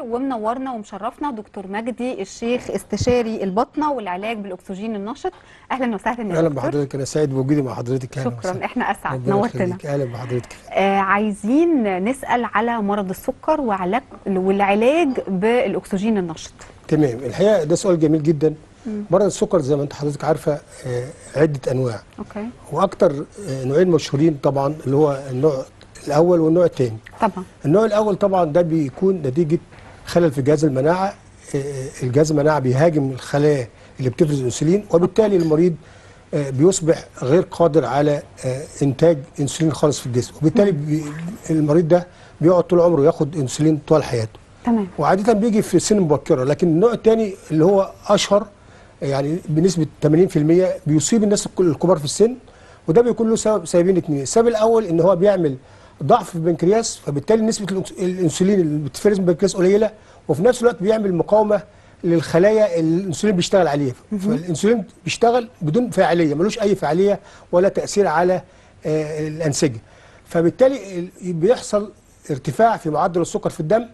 ومنورنا ومشرفنا دكتور مجدي الشيخ استشاري البطنة والعلاج بالأكسجين النشط. أهلا وسهلا يا أهلا بحضرتك. أنا سعيد بوجودي مع حضرتك شكرا. وسهلاً. إحنا أسعد. نورتنا. أهلا بحضرتك. آه عايزين نسأل على مرض السكر وعلاج والعلاج بالأكسجين النشط. تمام. الحقيقة ده سؤال جميل جدا. مرض السكر زي ما أنت حضرتك عارفة آه، عدة أنواع. أوكي. وأكتر آه، نوعين مشهورين طبعا اللي هو النوع الأول والنوع الثاني طبعا. النوع الأول طبعا ده بيكون نتيجة خلل في جهاز المناعة آه، الجهاز المناعة بيهاجم الخلايا اللي بتفرز الأنسولين وبالتالي المريض آه، بيصبح غير قادر على آه، إنتاج إنسولين خالص في الجسم. وبالتالي المريض ده بيقعد طول عمره ياخد إنسولين طول حياته. تمام. وعادة بيجي في سن مبكرة لكن النوع الثاني اللي هو أشهر يعني بنسبة 80% بيصيب الناس الك- الكبار في السن وده بيكون له سبب سببين اثنين السبب الأول إن هو بيعمل ضعف في البنكرياس فبالتالي نسبة الإنسولين اللي بتفرز من البنكرياس قليلة وفي نفس الوقت بيعمل مقاومة للخلايا اللي الإنسولين بيشتغل عليها. فالإنسولين بيشتغل بدون فاعلية ملوش أي فاعلية ولا تأثير على آه، الأنسجة. فبالتالي ال- بيحصل ارتفاع في معدل السكر في الدم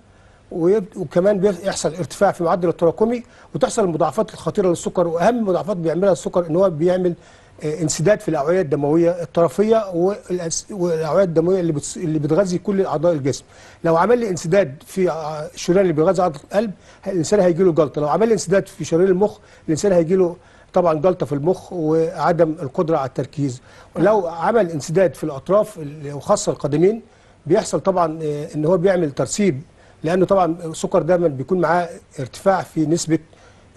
وكمان بيحصل ارتفاع في معدل التراكمي وتحصل المضاعفات الخطيره للسكر وأهم المضاعفات بيعملها السكر إن هو بيعمل انسداد في الأوعية الدموية الطرفية والأوعية الدموية اللي اللي بتغذي كل أعضاء الجسم. لو عمل لي انسداد في الشريان اللي بيغذي عضلة القلب الإنسان هيجي له جلطة. لو عمل لي انسداد في شرايين المخ الإنسان هيجي له طبعا جلطة في المخ وعدم القدرة على التركيز. ولو عمل انسداد في الأطراف ال- وخاصة القدمين بيحصل طبعا آه، إن هو بيعمل ترسيب لأنه طبعا السكر دايما بيكون معاه ارتفاع في نسبة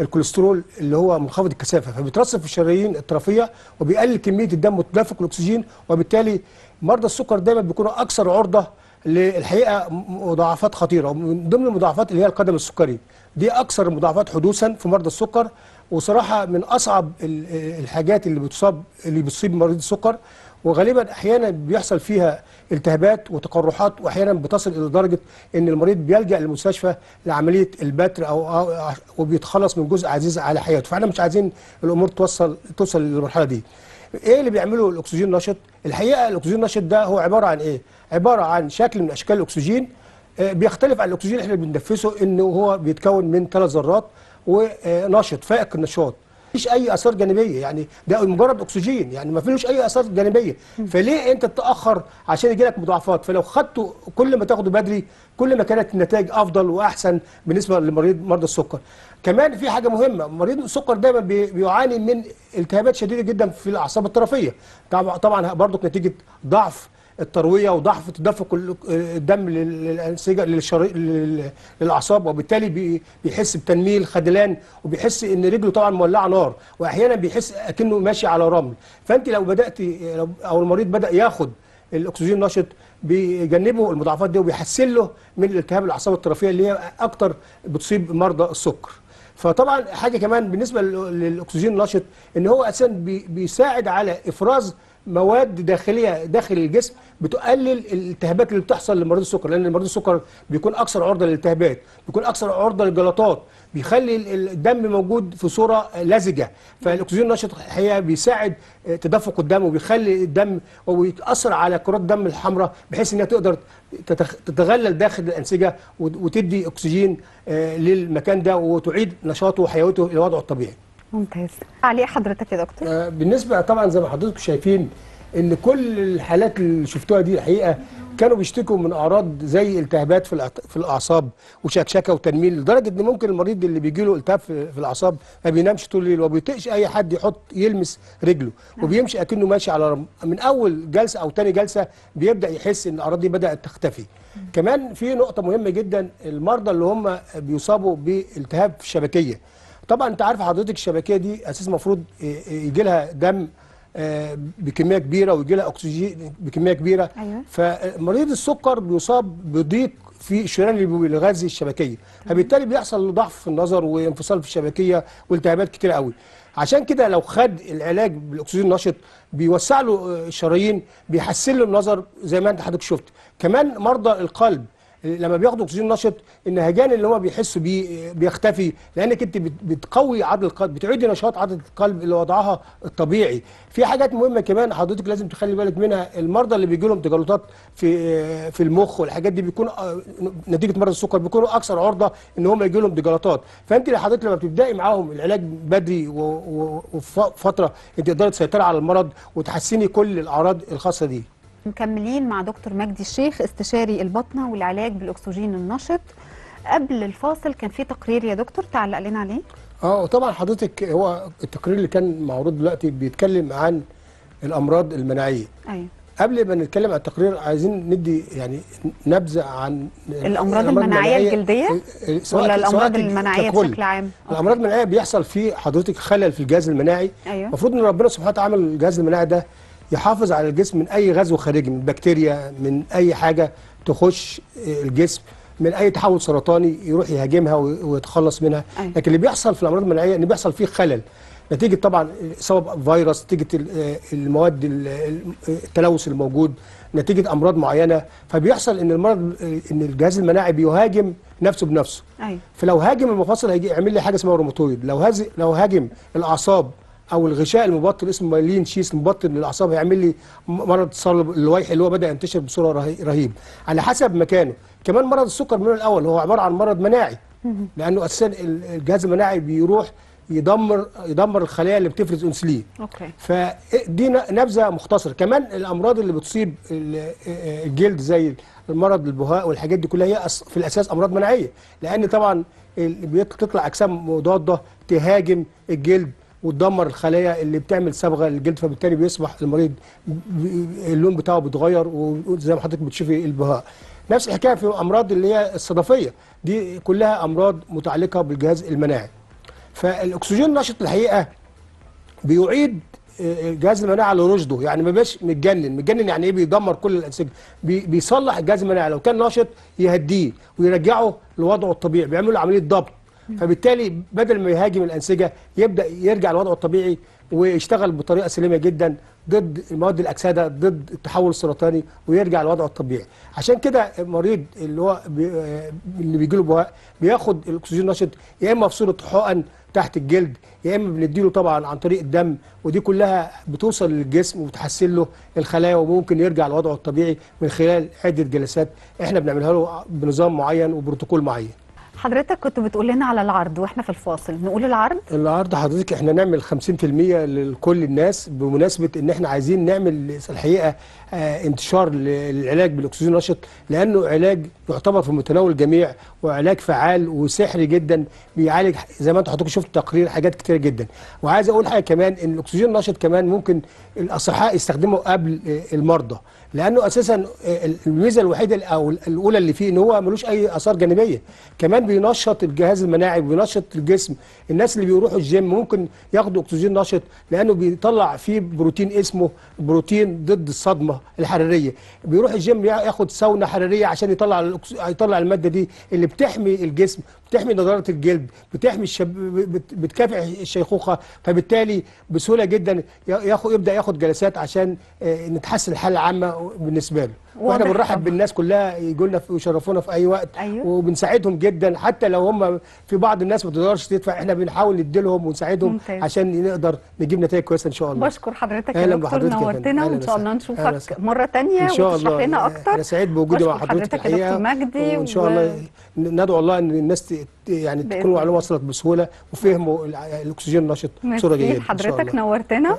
الكوليسترول اللي هو منخفض الكثافة فبيترسب في الشرايين الطرفية وبيقلل كمية الدم وتدفق الأكسجين وبالتالي مرضى السكر دايما بيكونوا أكثر عرضة للحقيقة مضاعفات خطيرة ومن ضمن المضاعفات اللي هي القدم السكري. دي أكثر المضاعفات حدوثا في مرضى السكر وصراحة من أصعب ال- الحاجات اللي بتصاب اللي بتصيب مريض السكر وغالبا أحيانا بيحصل فيها التهابات وتقرحات واحيانا بتصل إلى درجة إن المريض بيلجأ للمستشفى لعملية البتر أو, وبيتخلص من جزء عزيز على حياته. فإحنا مش عايزين الأمور توصل توصل للمرحلة دي. إيه اللي بيعمله الأكسجين النشط الحقيقة الأكسجين النشط ده هو عبارة عن إيه؟ عبارة عن شكل من أشكال الأكسجين. آه، بيختلف عن الأكسجين اللي إحنا بننفسه إنه هو بيتكون من ثلاث ذرات ونشط فائق النشاط. مفيش أي آثار جانبية يعني ده مجرد أكسجين يعني ما فيهوش أي آثار جانبية. فليه أنت تتأخر عشان يجي لك مضاعفات؟ فلو خدته كل ما تاخده بدري كل ما كانت النتائج أفضل وأحسن بالنسبة لمريض مرضى السكر. كمان في حاجة مهمة مريض السكر دايما بي- بيعاني من التهابات شديدة جدا في الأعصاب الطرفية. طبعا طبعا برضك نتيجة ضعف التروية وضعف تدفق ال- الدم لل- للانسجه للأعصاب وبالتالي بي- بيحس بتنميل خدلان وبيحس إن رجله طبعا مولعة نار واحيانا بيحس أكنه ماشي على رمل. فأنت لو بدأت أو المريض بدأ ياخد الأكسجين النشط بيجنبه المضاعفات دي وبيحسن له من الالتهاب الأعصاب الطرفية اللي هي أكتر بتصيب مرضى السكر. فطبعا حاجة كمان بالنسبة لل- للأكسجين النشط إن هو أساسا بي- بيساعد على إفراز مواد داخلية داخل الجسم بتقلل الالتهابات اللي بتحصل لمريض السكر لأن مريض السكر بيكون أكثر عرضة للالتهابات بيكون أكثر عرضة للجلطات بيخلي ال- الدم موجود في صورة لزجة. فالأكسجين النشط الحقيقة بيساعد تدفق الدم وبيخلي الدم وبيأثر على كرات الدم الحمراء بحيث إنها تقدر تتغلل داخل الأنسجة وت- وتدي أكسجين آه، للمكان ده وتعيد نشاطه وحيويته إلى وضعه الطبيعي. ممتاز. عليه حضرتك يا دكتور. آه، بالنسبة طبعا زي ما حضرتك شايفين إن كل الحالات اللي شفتوها دي الحقيقة كانوا بيشتكوا من أعراض زي التهابات في في الأعصاب وشكشكة وتنميل لدرجة إن ممكن المريض اللي بيجي له التهاب في في الأعصاب ما بينامش طول الليل وما بيطيقش أي حد يحط يلمس رجله وبيمشي أكنه ماشي على رمل من أول جلسة أو تاني جلسة بيبدأ يحس إن الأعراض دي بدأت تختفي. كمان في نقطة مهمة جدا المرضى اللي هم بيصابوا بالتهاب في الشبكية. طبعا أنت عارف حضرتك الشبكية دي أساس المفروض يجي لها دم آه، بكمية كبيرة ويجي لها أكسجين بكمية كبيرة. أيوة. فمريض السكر بيصاب بضيق في الشريان اللي بيغذي الشبكية. فبالتالي بيحصل له ضعف في النظر وانفصال في الشبكية والتهابات كتير قوي. عشان كده لو خد العلاج بالأكسجين النشط بيوسع له آه، الشرايين بيحسن له النظر زي ما أنت حضرتك شفت. كمان مرضى القلب لما بياخدوا اكسجين نشط النهجان اللي هم بيحسوا بيه بيختفي. لأنك انت بت- بتقوي عضلة القلب بتعيدي نشاط عضلة القلب اللي وضعها الطبيعي. في حاجات مهمة كمان حضرتك لازم تخلي بالك منها المرضى اللي بيجي لهم تجلطات في في المخ والحاجات دي بيكون نتيجة مرض السكر بيكونوا أكثر عرضة إن هم يجي لهم تجلطات. فأنت حضرتك لما بتبدأي معاهم العلاج بدري و- و- وفي فترة أنت تقدري تسيطري على المرض وتحسني كل الأعراض الخاصة دي مكملين مع دكتور مجدي الشيخ استشاري البطنة والعلاج بالأكسجين النشط. قبل الفاصل كان في تقرير يا دكتور تعلق لنا عليه؟ آه طبعا حضرتك هو التقرير اللي كان معروض دلوقتي بيتكلم عن الأمراض المناعية. أيوه. قبل ما نتكلم عن التقرير عايزين ندي يعني نبذة عن الأمراض المناعية الجلدية؟ ال- ال- سواء- ولا الأمراض المناعية. بشكل عام؟ الأمراض المناعية بيحصل فيه حضرتك خلل في الجهاز المناعي. أيوة. المفروض إن ربنا سبحانه وتعالى عمل الجهاز المناعي ده يحافظ على الجسم من أي غزو خارجي من بكتيريا من أي حاجة تخش الجسم من أي تحول سرطاني يروح يهاجمها وي- ويتخلص منها. أيوة. لكن اللي بيحصل في الأمراض المناعية ان بيحصل فيه خلل نتيجة طبعا سبب فيروس نتيجة ال- المواد ال- ال- التلوث الموجود نتيجة أمراض معينة. فبيحصل إن المرض إن الجهاز المناعي بيهاجم نفسه بنفسه. أيوه. فلو هاجم المفاصل هيجي يعمل لي حاجة اسمها روماتويد. لو لو هاجم الأعصاب أو الغشاء المبطن اسمه myelin sheath المبطن للأعصاب هيعمل لي مرض التصلب اللويحي اللي هو بدأ ينتشر بصورة رهي- رهيب. على حسب مكانه. كمان مرض السكر من الأول هو عبارة عن مرض مناعي. لأنه أساسا ال- الجهاز المناعي بيروح يدمر يدمر الخلايا اللي بتفرز إنسولين. أوكي. فدي نبذة مختصرة. كمان الأمراض اللي بتصيب ال- الجلد زي المرض البهاء والحاجات دي كلها هي في الأساس أمراض مناعية. لأن طبعا بتطلع أجسام مضادة تهاجم الجلد. وتدمر الخلايا اللي بتعمل صبغة للجلد فبالتالي بيصبح المريض اللون بتاعه بيتغير وزي ما حضرتك بتشوفي البهاء. نفس الحكاية في الامراض اللي هي الصدفية. دي كلها أمراض متعلقة بالجهاز المناعي. فالأكسجين النشط الحقيقة بيعيد آه، الجهاز المناعي لرشده يعني ما بيبقاش متجنن. متجنن يعني إيه؟ بيدمر كل الأنسجة. بي بيصلح الجهاز المناعي. لو كان نشط يهديه ويرجعه لوضعه الطبيعي. بيعمل عملية ضبط. فبالتالي بدل ما يهاجم الأنسجة يبدأ يرجع لوضعه الطبيعي ويشتغل بطريقة سليمة جدا ضد مواد الأكسدة ضد التحول السرطاني ويرجع لوضعه الطبيعي. عشان كده المريض اللي هو بي آه، اللي بيجي له بهاء بياخد الأكسجين النشط يا إما في صورة حقن تحت الجلد يا إما بنديله طبعا عن طريق الدم ودي كلها بتوصل للجسم وتحسن له الخلايا وممكن يرجع لوضعه الطبيعي من خلال عدة جلسات إحنا بنعملها له بنظام معين وبروتوكول معين. حضرتك كنت بتقول لنا على العرض وإحنا في الفاصل نقول العرض؟ النهارده حضرتك إحنا نعمل 50% لكل الناس بمناسبة إن إحنا عايزين نعمل الحقيقة آه، انتشار للعلاج بالأكسجين النشط لأنه علاج يعتبر في متناول الجميع وعلاج فعال وسحري جدا بيعالج زي ما انت حضرتك شفت تقرير حاجات كتير جدا. وعايز أقول حاجة كمان إن الأكسجين النشط كمان ممكن الأصحاء يستخدموا قبل آه، المرضى لأنه أساسا آه، الميزة الوحيدة أو الأولى اللي فيه إن هو ملوش أي آثار جانبية. كمان بينشط الجهاز المناعي وبينشط الجسم. الناس اللي بيروحوا الجيم ممكن ياخدوا أكسجين نشط لأنه بيطلع فيه بروتين اسمه بروتين ضد الصدمة الحرارية. بيروح الجيم يا- ياخد ساونا حرارية عشان يطلع يطلع المادة دي اللي بتحمي الجسم. بتحمي نضاره الجلد بتحمي الشب... بت- بتكافح الشيخوخة فبالتالي بسهولة جدا ياخد يبدأ ياخد جلسات عشان آه، نتحسن الحالة العامة بالنسبة له وإحنا بنرحب. بالناس كلها يجوا لنا ويشرفونا في أي وقت أيوه. وبنساعدهم جدا حتى لو هم في بعض الناس ما تقدرش تدفع إحنا بنحاول نديلهم ونساعدهم ممتاز. عشان نقدر نجيب نتائج كويسة إن شاء الله بشكر حضرتك يا دكتور. نورتنا وإن شاء الله نشوفك. مرة شاء وتشرح لنا أكتر أنا سعيد بوجودي مع حضرتك حضرتك يا دكتور الحقيقة مجدي وإن شاء و- الله ندعو الله إن الناس يعني تكون المعلومه وصلت بسهولة وفهموا ال- الأكسجين النشط بصورة جيدة حضرتك. نورتنا